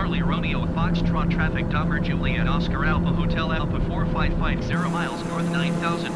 Charlie Romeo Foxtrot traffic Dumber Juliet Oscar Alpha Hotel Alpha 4550 miles north 9,100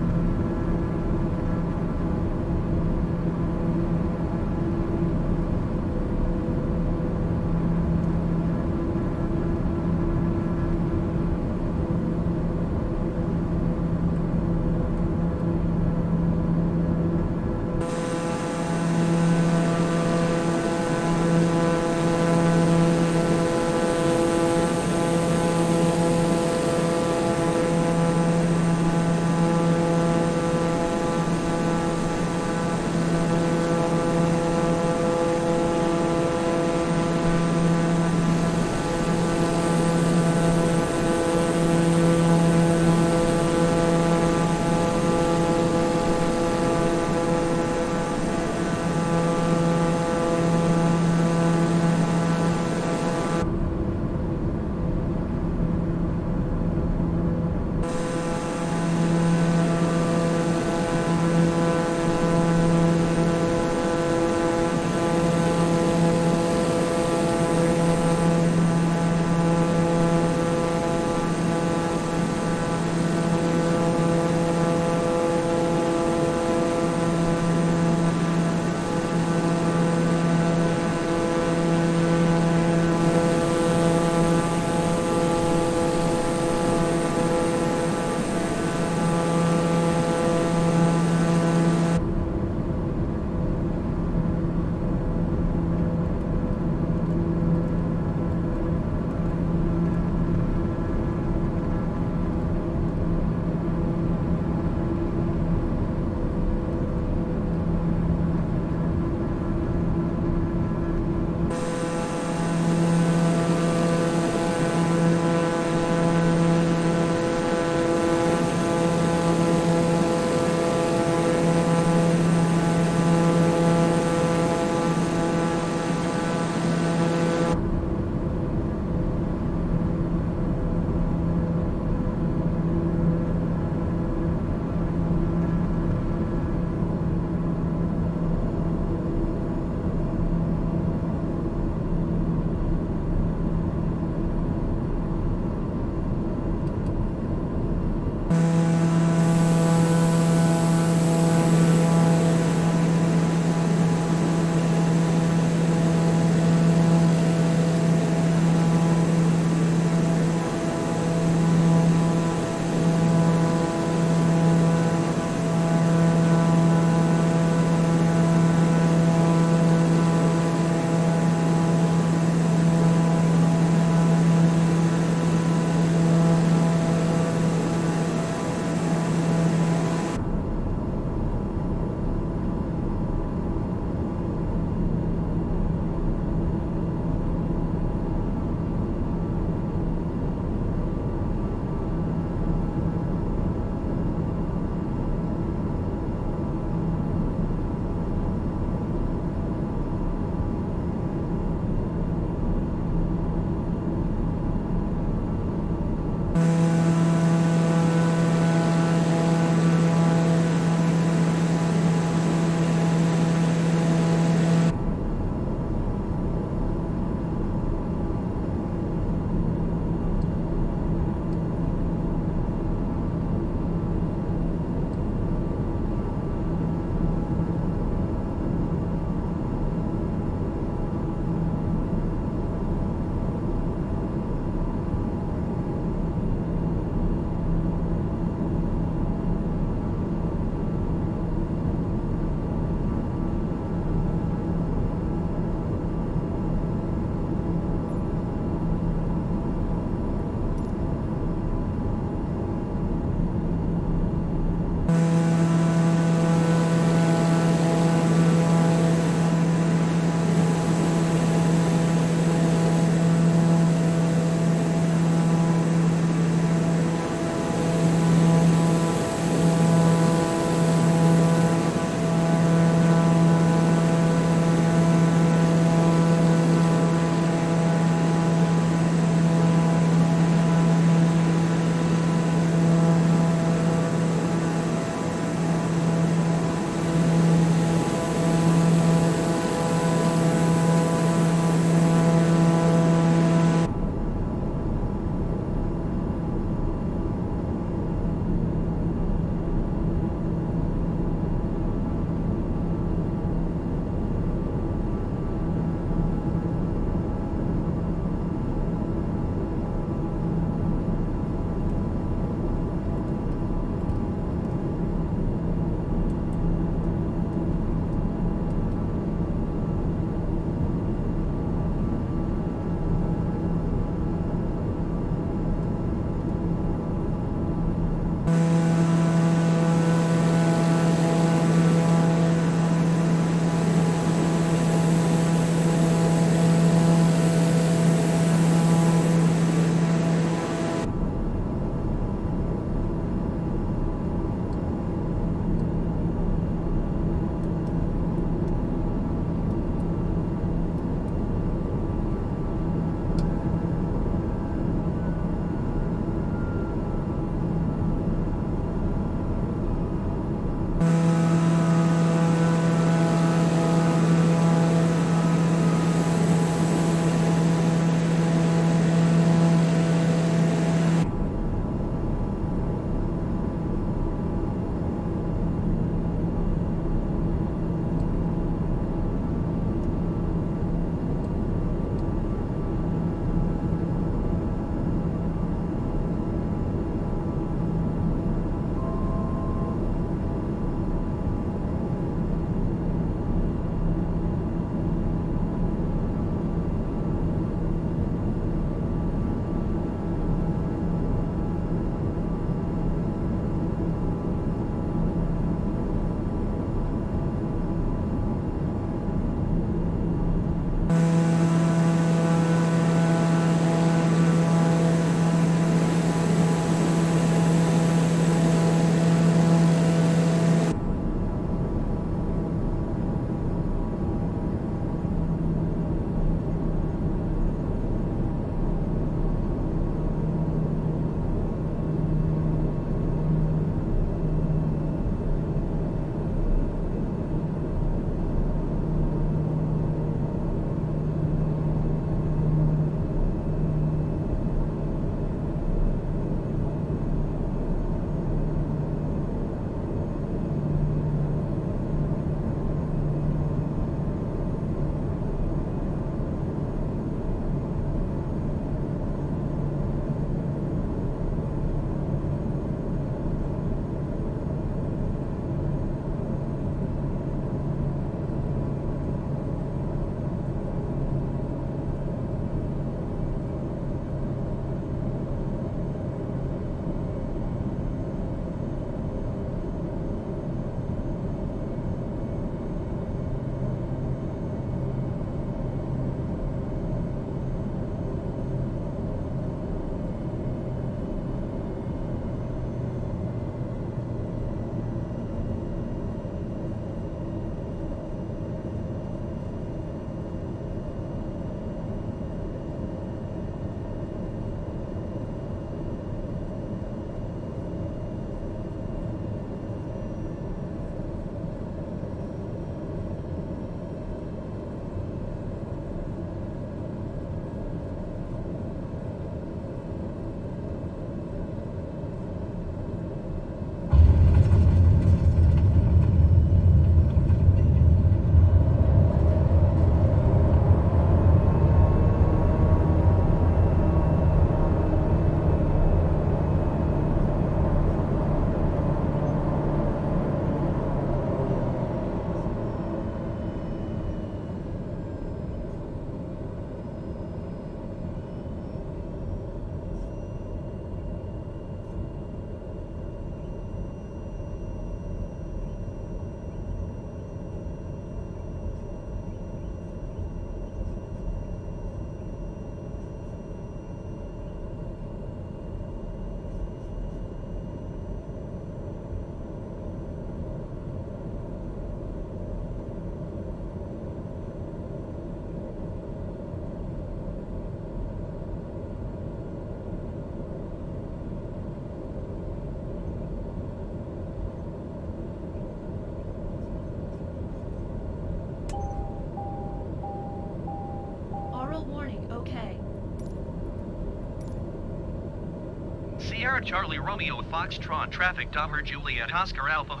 Sierra Charlie Romeo Foxtrot traffic Dumber Juliet Oscar Alpha.